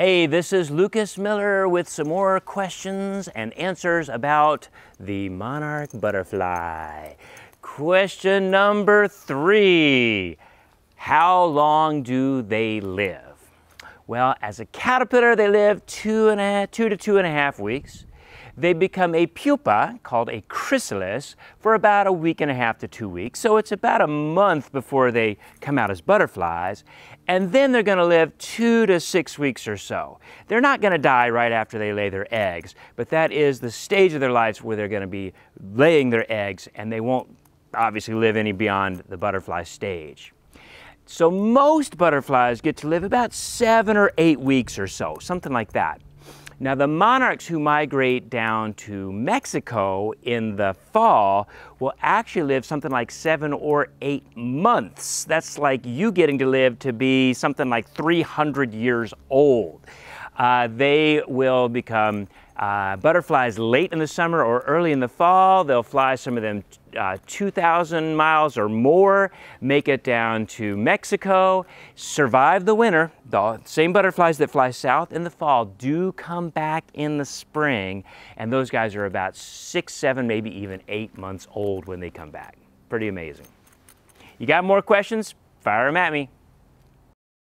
Hey, this is Lucas Miller with some more questions and answers about the monarch butterfly. Question number three How long do they live? Well, as a caterpillar, they live two, and a, two to two and a half weeks they become a pupa called a chrysalis for about a week and a half to two weeks. So it's about a month before they come out as butterflies. And then they're going to live two to six weeks or so. They're not going to die right after they lay their eggs, but that is the stage of their lives where they're going to be laying their eggs and they won't obviously live any beyond the butterfly stage. So most butterflies get to live about seven or eight weeks or so, something like that. Now, the monarchs who migrate down to Mexico in the fall will actually live something like seven or eight months. That's like you getting to live to be something like 300 years old. Uh, they will become uh, butterflies late in the summer or early in the fall. They'll fly some of them uh, 2,000 miles or more, make it down to Mexico, survive the winter. The same butterflies that fly south in the fall do come back in the spring, and those guys are about six, seven, maybe even eight months old when they come back. Pretty amazing. You got more questions? Fire them at me.